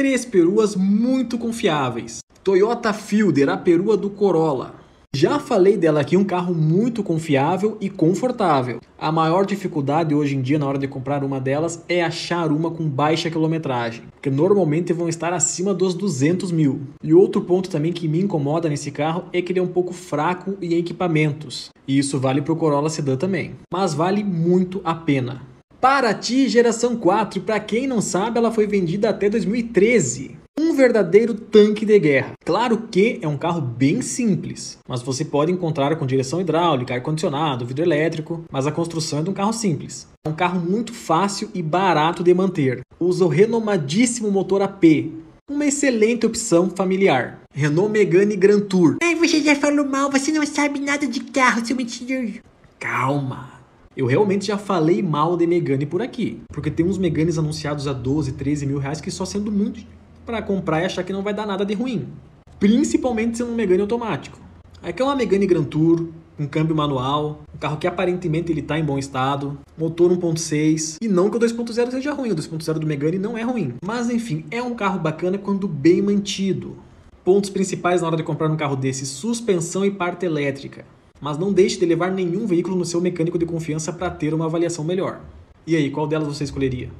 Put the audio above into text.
três peruas muito confiáveis. Toyota Fielder, a perua do Corolla. Já falei dela aqui, um carro muito confiável e confortável. A maior dificuldade hoje em dia na hora de comprar uma delas é achar uma com baixa quilometragem, porque normalmente vão estar acima dos 200 mil. E outro ponto também que me incomoda nesse carro é que ele é um pouco fraco em equipamentos. E isso vale para o Corolla Sedan também. Mas vale muito a pena. Paraty geração 4, para quem não sabe, ela foi vendida até 2013 um verdadeiro tanque de guerra. Claro que é um carro bem simples, mas você pode encontrar com direção hidráulica, ar-condicionado, vidro elétrico, mas a construção é de um carro simples. É um carro muito fácil e barato de manter. Usa o renomadíssimo motor AP, uma excelente opção familiar. Renault Megane Grand Tour. Ai, você já falou mal, você não sabe nada de carro, seu mentiroso. Calma. Eu realmente já falei mal de Megane por aqui, porque tem uns Meganes anunciados a 12, 13 mil reais que só sendo muito para comprar e achar que não vai dar nada de ruim. Principalmente sendo um Megane automático. Aqui é uma Megane Grand Tour, um câmbio manual, um carro que aparentemente ele está em bom estado, motor 1.6, e não que o 2.0 seja ruim, o 2.0 do Megane não é ruim. Mas enfim, é um carro bacana quando bem mantido. Pontos principais na hora de comprar um carro desse: suspensão e parte elétrica. Mas não deixe de levar nenhum veículo no seu mecânico de confiança para ter uma avaliação melhor. E aí, qual delas você escolheria?